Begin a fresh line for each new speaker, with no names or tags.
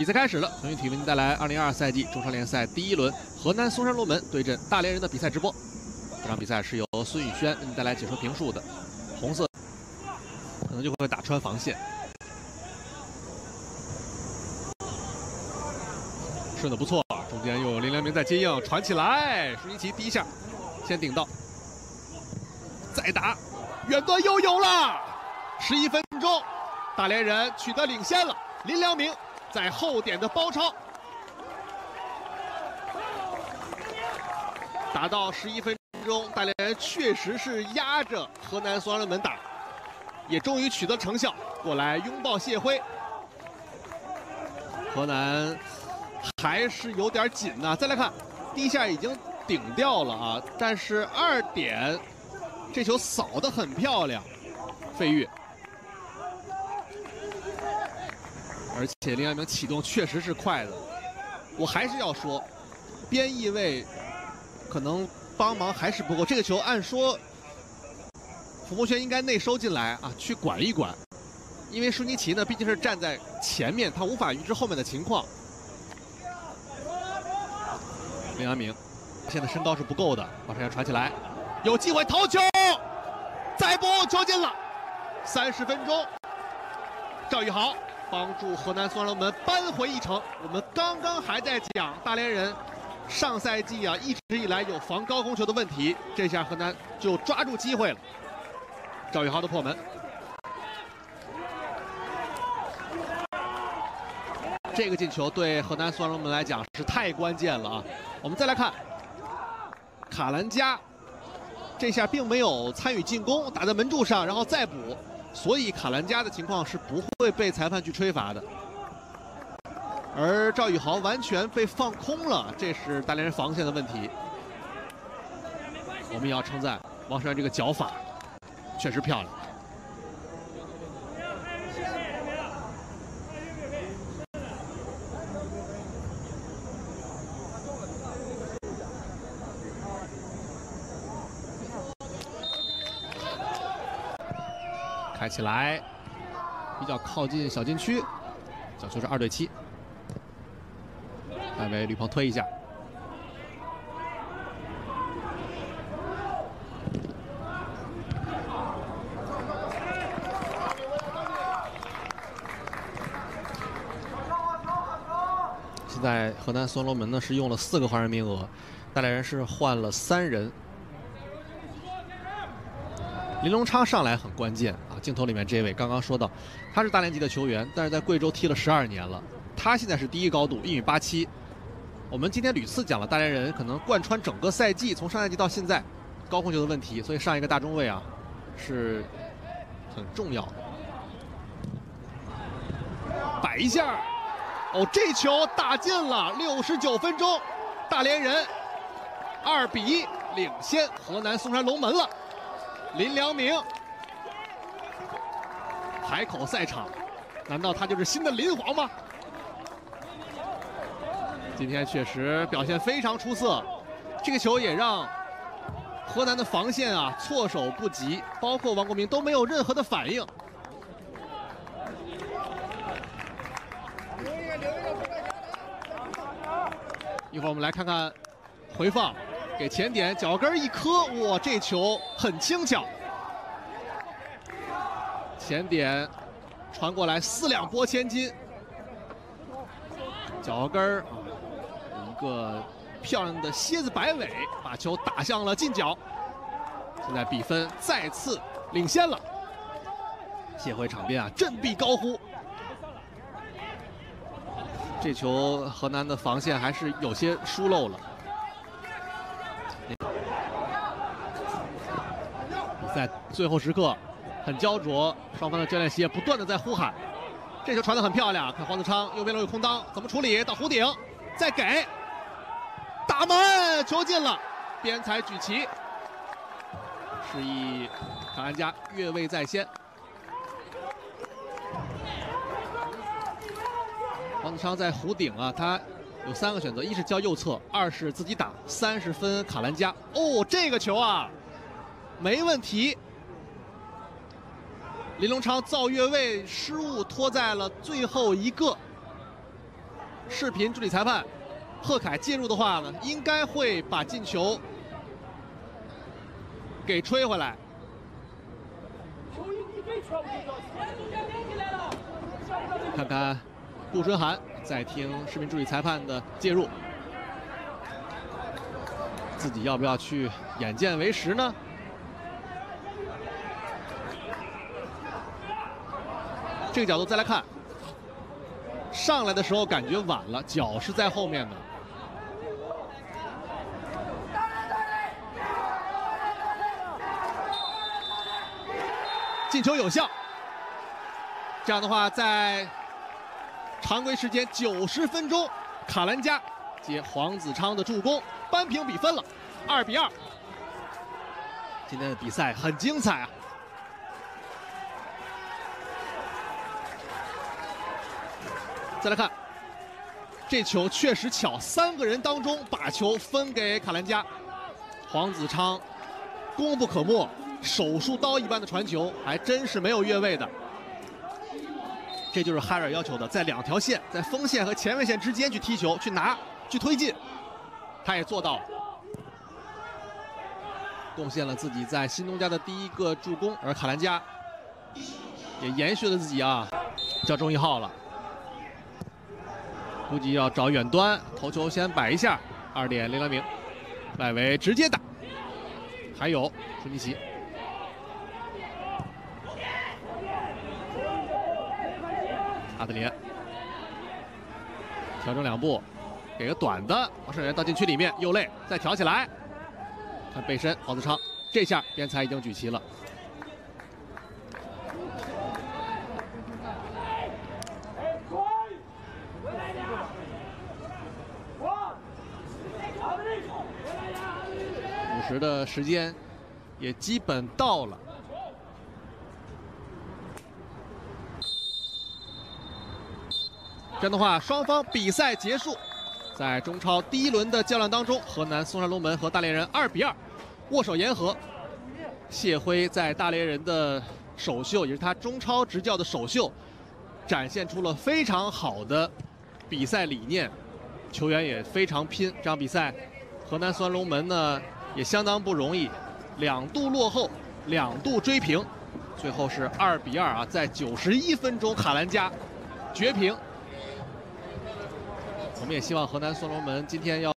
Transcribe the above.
比赛开始了，腾讯体育为您带来2022赛季中超联赛第一轮河南嵩山龙门对阵大连人的比赛直播。这场比赛是由孙宇轩为您带来解说评述的。红色可能就会打穿防线，顺的不错，中间又有林良铭在接应，传起来，舒尼奇第一下先顶到，再打，远端又有了，十一分钟，大连人取得领先了，林良铭。在后点的包抄，打到十一分钟，大连人确实是压着河南双人门打，也终于取得成效。过来拥抱谢辉，河南还是有点紧呐。再来看，第一下已经顶掉了啊，但是二点这球扫得很漂亮，费玉。而且林良铭启动确实是快的，我还是要说，边翼位可能帮忙还是不够。这个球按说，傅博轩应该内收进来啊，去管一管，因为舒尼奇呢毕竟是站在前面，他无法预知后面的情况。林良铭现在身高是不够的，马上要传起来，有机会头球，再补球进了，三十分钟，赵宇豪。帮助河南双龙门扳回一城。我们刚刚还在讲大连人上赛季啊一直以来有防高空球的问题，这下河南就抓住机会了。赵宇豪的破门，这个进球对河南双龙门来讲是太关键了啊！我们再来看卡兰加，这下并没有参与进攻，打在门柱上，然后再补。所以卡兰加的情况是不会被裁判去吹罚的，而赵宇豪完全被放空了，这是大连人防线的问题。我们也要称赞王帅这个脚法，确实漂亮。开起来，比较靠近小禁区，角球是二对七。外围吕鹏推一下，现在河南双龙门呢是用了四个换人名额，带来人是换了三人。林龙昌上来很关键！镜头里面这位刚刚说到，他是大连籍的球员，但是在贵州踢了十二年了。他现在是第一高度，一米八七。我们今天屡次讲了大连人可能贯穿整个赛季，从上赛季到现在，高控球的问题，所以上一个大中卫啊是很重要的。摆一下，哦，这球打进了！六十九分钟，大连人二比一领先河南嵩山龙门了。林良铭，海口赛场，难道他就是新的林皇吗？今天确实表现非常出色，这个球也让河南的防线啊措手不及，包括王国明都没有任何的反应。一会儿我们来看看回放。给前点脚跟一磕，哇，这球很轻巧。前点传过来，四两拨千斤，脚后跟儿一个漂亮的蝎子摆尾，把球打向了近角。现在比分再次领先了。谢辉场边啊，振臂高呼。这球河南的防线还是有些疏漏了。在最后时刻，很焦灼，双方的教练席也不断的在呼喊。这球传的很漂亮，看黄子昌右边路有空当，怎么处理？到弧顶，再给，打门，球进了，边裁举旗，示意卡兰加越位在先。黄子昌在弧顶啊，他有三个选择：一是交右侧，二是自己打，三是分卡兰加。哦，这个球啊！没问题，林龙昌造越位失误拖在了最后一个。视频助理裁判贺凯介入的话呢，应该会把进球给吹回来。看看顾春寒在听视频助理裁判的介入，自己要不要去眼见为实呢？这个角度再来看，上来的时候感觉晚了，脚是在后面的。进球有效，这样的话，在常规时间九十分钟，卡兰加接黄子昌的助攻，扳平比分了，二比二。今天的比赛很精彩啊！再来看，这球确实巧，三个人当中把球分给卡兰加，黄子昌功不可没。手术刀一般的传球，还真是没有越位的。这就是哈尔要求的，在两条线，在锋线和前卫线之间去踢球、去拿、去推进，他也做到了，贡献了自己在新东家的第一个助攻。而卡兰加也延续了自己啊，叫钟一浩了，估计要找远端头球先摆一下，二点零两名，外围直接打，还有舒尼奇。阿德连调整两步，给个短的，王胜元到禁区里面，右肋再挑起来，看背身，黄子昌这下边裁已经举齐了。五十的时间也基本到了。这样的话，双方比赛结束，在中超第一轮的较量当中，河南嵩山龙门和大连人二比二握手言和。谢辉在大连人的首秀，也是他中超执教的首秀，展现出了非常好的比赛理念，球员也非常拼。这场比赛，河南嵩山龙门呢也相当不容易，两度落后，两度追平，最后是二比二啊，在九十一分钟卡兰加绝平。我们也希望河南双龙门今天要。